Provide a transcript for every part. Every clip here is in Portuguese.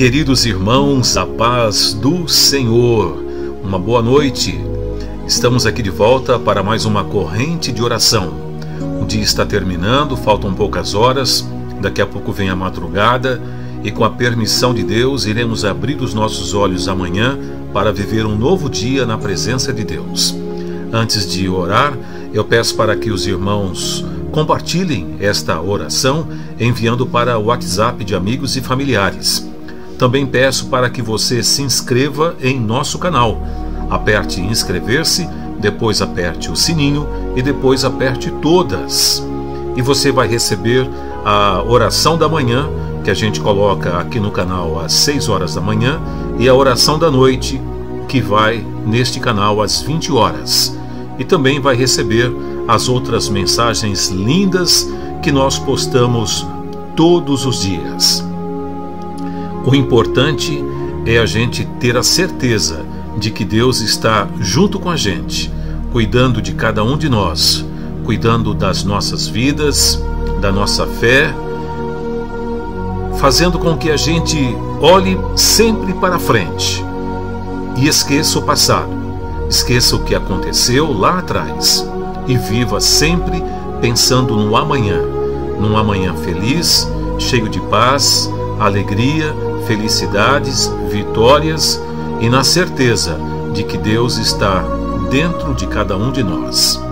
Queridos irmãos, a paz do Senhor, uma boa noite. Estamos aqui de volta para mais uma corrente de oração. O dia está terminando, faltam poucas horas, daqui a pouco vem a madrugada e, com a permissão de Deus, iremos abrir os nossos olhos amanhã para viver um novo dia na presença de Deus. Antes de orar, eu peço para que os irmãos compartilhem esta oração enviando para o WhatsApp de amigos e familiares. Também peço para que você se inscreva em nosso canal. Aperte inscrever-se, depois aperte o sininho e depois aperte todas. E você vai receber a oração da manhã, que a gente coloca aqui no canal às 6 horas da manhã, e a oração da noite, que vai neste canal às 20 horas. E também vai receber as outras mensagens lindas que nós postamos todos os dias. O importante é a gente ter a certeza de que Deus está junto com a gente, cuidando de cada um de nós, cuidando das nossas vidas, da nossa fé, fazendo com que a gente olhe sempre para frente. E esqueça o passado, esqueça o que aconteceu lá atrás e viva sempre pensando no amanhã, num amanhã feliz, cheio de paz, alegria felicidades, vitórias e na certeza de que Deus está dentro de cada um de nós.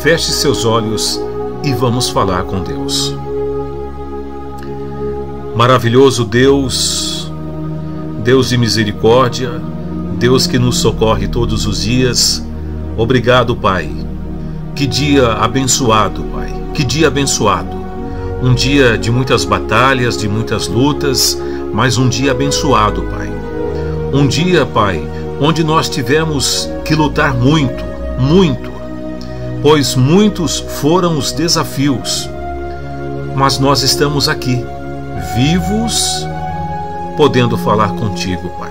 Feche seus olhos e vamos falar com Deus. Maravilhoso Deus, Deus de misericórdia, Deus que nos socorre todos os dias, obrigado, Pai. Que dia abençoado, Pai. Que dia abençoado. Um dia de muitas batalhas, de muitas lutas, mas um dia abençoado, Pai. Um dia, Pai, onde nós tivemos que lutar muito, muito, pois muitos foram os desafios, mas nós estamos aqui, vivos, podendo falar contigo, Pai.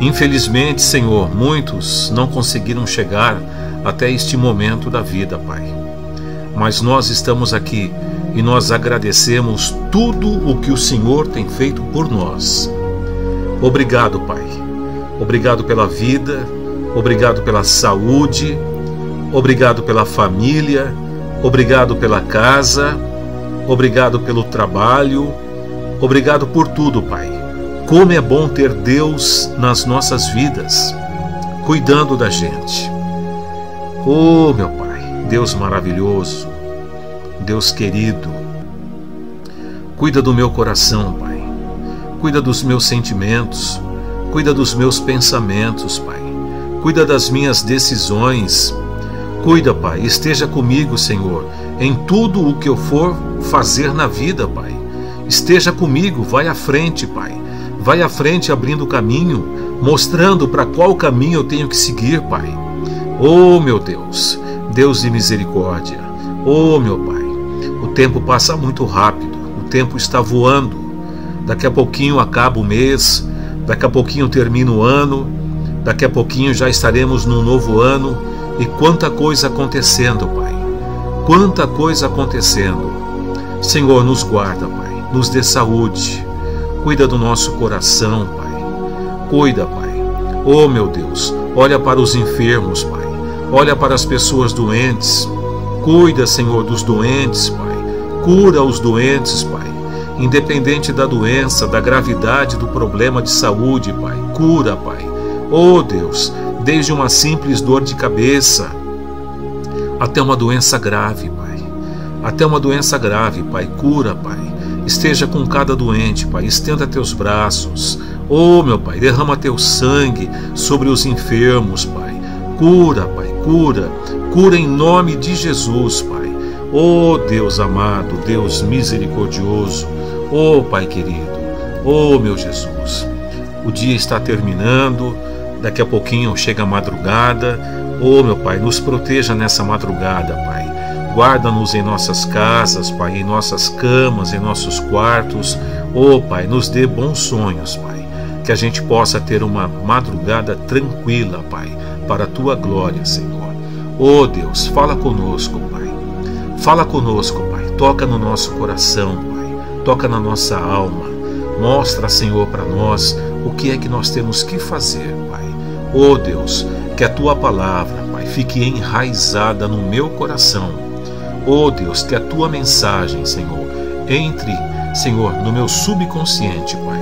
Infelizmente, Senhor, muitos não conseguiram chegar até este momento da vida, Pai. Mas nós estamos aqui e nós agradecemos tudo o que o Senhor tem feito por nós. Obrigado, Pai. Obrigado pela vida, obrigado pela saúde, obrigado pela família, obrigado pela casa, obrigado pelo trabalho, obrigado por tudo, Pai. Como é bom ter Deus nas nossas vidas, cuidando da gente. Oh, meu Pai, Deus maravilhoso, Deus querido, cuida do meu coração, Pai. Cuida dos meus sentimentos, cuida dos meus pensamentos, Pai. Cuida das minhas decisões. Cuida, Pai, esteja comigo, Senhor, em tudo o que eu for fazer na vida, Pai. Esteja comigo, vai à frente, Pai. Vai à frente abrindo o caminho, mostrando para qual caminho eu tenho que seguir, Pai. Oh, meu Deus, Deus de misericórdia. Oh, meu Pai, o tempo passa muito rápido, o tempo está voando. Daqui a pouquinho acaba o mês, daqui a pouquinho termina o ano, daqui a pouquinho já estaremos num novo ano e quanta coisa acontecendo, Pai. Quanta coisa acontecendo. Senhor, nos guarda, Pai. Nos dê saúde. Cuida do nosso coração, Pai. Cuida, Pai. Oh, meu Deus, olha para os enfermos, Pai. Olha para as pessoas doentes. Cuida, Senhor, dos doentes, Pai. Cura os doentes, Pai. Independente da doença, da gravidade do problema de saúde, Pai. Cura, Pai. Oh Deus, desde uma simples dor de cabeça até uma doença grave, Pai. Até uma doença grave, Pai. Cura, Pai. Esteja com cada doente, Pai. Estenda teus braços. Oh, meu Pai, derrama teu sangue sobre os enfermos, Pai. Cura, Pai, cura. Cura em nome de Jesus, Pai. Oh Deus amado, Deus misericordioso, oh Pai querido, oh meu Jesus. O dia está terminando, daqui a pouquinho chega a madrugada. Oh meu Pai, nos proteja nessa madrugada, Pai. Guarda-nos em nossas casas, Pai, em nossas camas, em nossos quartos. Oh Pai, nos dê bons sonhos, Pai. Que a gente possa ter uma madrugada tranquila, Pai, para a tua glória, Senhor. Oh Deus, fala conosco, Pai. Fala conosco, Pai. Toca no nosso coração, Pai. Toca na nossa alma. Mostra, Senhor, para nós o que é que nós temos que fazer, Pai. Oh Deus, que a tua palavra, Pai, fique enraizada no meu coração. Oh Deus, que a tua mensagem, Senhor, entre, Senhor, no meu subconsciente, Pai.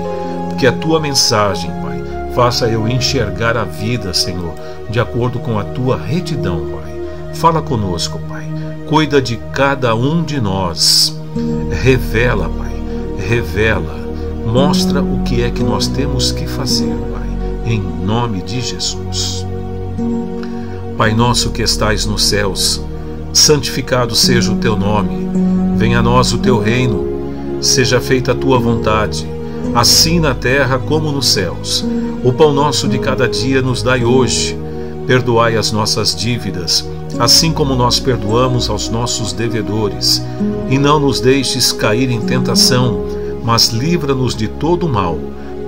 Que a tua mensagem, Pai, faça eu enxergar a vida, Senhor, de acordo com a tua retidão, Pai. Fala conosco, Pai. Cuida de cada um de nós. Revela, Pai. Revela Mostra o que é que nós temos que fazer, Pai, em nome de Jesus. Pai nosso que estais nos céus, santificado seja o teu nome. Venha a nós o teu reino. Seja feita a tua vontade, assim na terra como nos céus. O pão nosso de cada dia nos dai hoje. Perdoai as nossas dívidas, assim como nós perdoamos aos nossos devedores, e não nos deixes cair em tentação mas livra-nos de todo mal,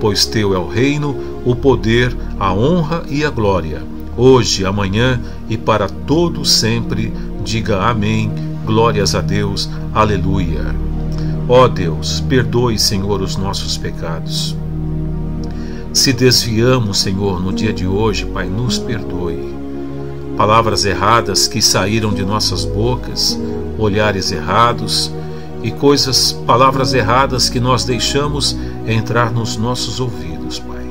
pois teu é o reino, o poder, a honra e a glória, hoje, amanhã e para todo sempre. Diga amém. Glórias a Deus. Aleluia. Ó Deus, perdoe, Senhor, os nossos pecados. Se desviamos, Senhor, no dia de hoje, Pai, nos perdoe. Palavras erradas que saíram de nossas bocas, olhares errados, e coisas, palavras erradas que nós deixamos entrar nos nossos ouvidos, Pai.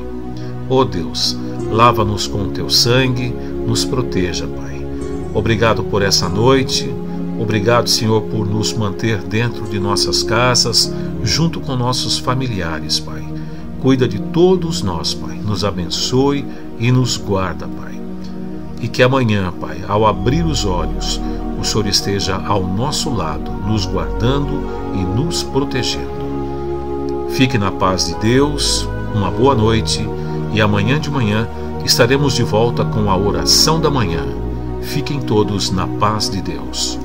Ó oh Deus, lava-nos com o teu sangue, nos proteja, Pai. Obrigado por essa noite. Obrigado, Senhor, por nos manter dentro de nossas casas, junto com nossos familiares, Pai. Cuida de todos nós, Pai. Nos abençoe e nos guarda, Pai. E que amanhã, Pai, ao abrir os olhos, o Senhor esteja ao nosso lado, nos guardando e nos protegendo. Fique na paz de Deus, uma boa noite e amanhã de manhã estaremos de volta com a oração da manhã. Fiquem todos na paz de Deus.